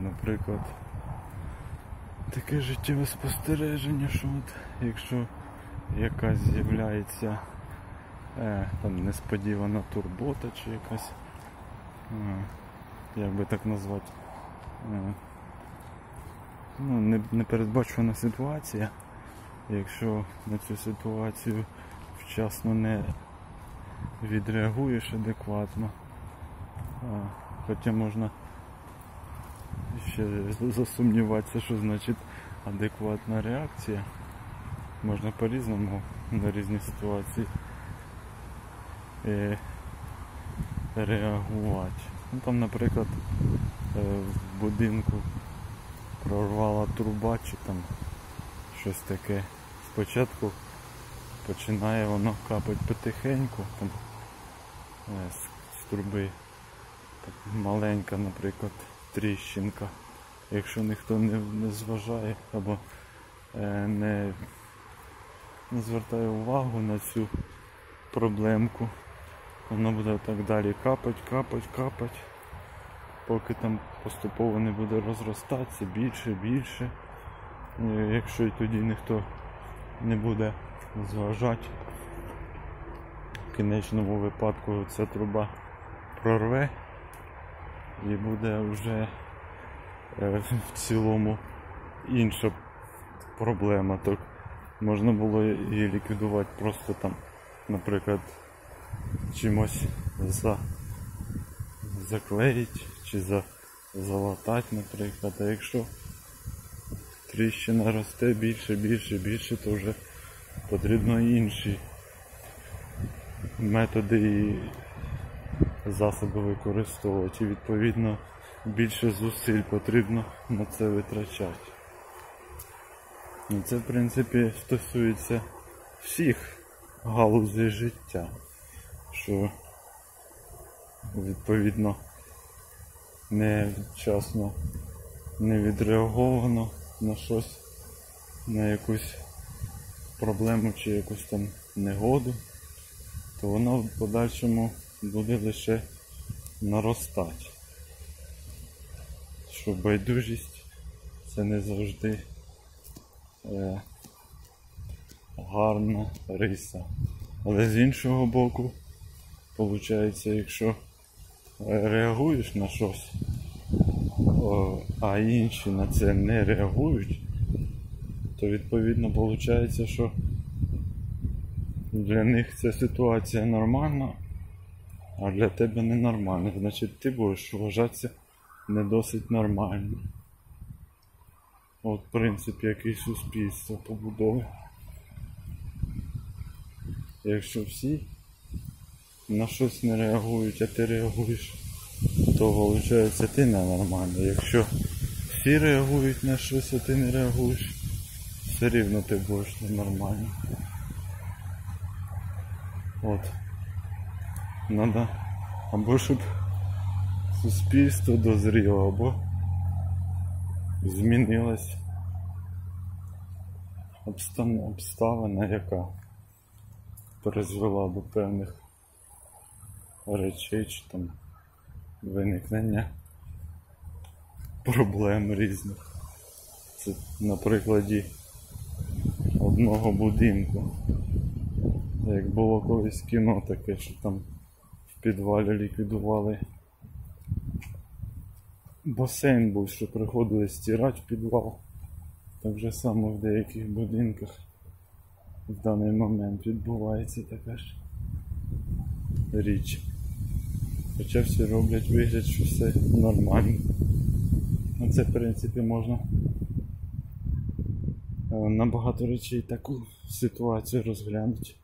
наприклад, таке життєве спостереження, що от якщо якась з'являється е, там несподівана турбота чи якась, е, як би так назвати, е, ну, непередбачувана ситуація, якщо на цю ситуацію вчасно не відреагуєш адекватно, а, хоча можна ще засумніватися, що значить адекватна реакція. Можна по-різному на різні ситуації е, реагувати. Ну, там, наприклад, е, в будинку прорвала труба чи там щось таке. Спочатку починає воно капати потихеньку там, е, з, труби. Так, маленька, наприклад, тріщинка. Якщо ніхто не, не зважає або е, не, не звертає увагу на цю проблемку, воно буде так далі капать, капать, капать, поки там поступово не буде розростатися більше, більше. Е, Якщо і тоді ніхто не буде зважати, в кінечному випадку ця труба прорве і буде вже е, в цілому інша проблема. Так можна було її ліквідувати просто там, наприклад, чимось за, заклеїти чи за, залатати, наприклад. А якщо тріщина росте більше, більше, більше, то вже потрібно інші методи і засоби використовувати. І відповідно більше зусиль потрібно на це витрачати. І це в принципі стосується всіх галузей життя, що відповідно невчасно не відреаговано на щось, на якусь проблему чи якусь там негоду, то воно в подальшому буде лише наростати. Що байдужість це не завжди е, гарна риса. Але з іншого боку, виходить, якщо е, реагуєш на щось, а інші на це не реагують, то відповідно виходить, що для них ця ситуація нормальна, а для тебе ненормальна. Значить ти будеш вважатися не досить нормальним. От принцип який суспільство побудови. Якщо всі на щось не реагують, а ти реагуєш, то виходить ти ненормальний. Якщо всі реагують на щось, а ти не реагуєш, все рівно ти будеш ненормальним. От. Надо або щоб суспільство дозріло, або змінилась обставина, яка призвела до певних речей чи там виникнення проблем різних. Це на прикладі одного будинку. Як було колись кіно таке, що там в підвалі ліквідували басейн був, що приходили стирати підвал. Так же само в деяких будинках в даний момент відбувається така ж річ. Хоча всі роблять вигляд, що все нормально. Ну це в принципі можна е, на багато речей таку ситуацію розглянути.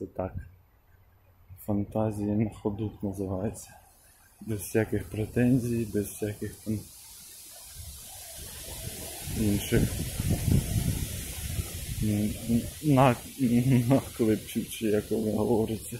Це так. Фантазія на ходу називається. Без всяких претензій, без всяких там інших м, м, на, наклепчів, чи як вони говориться.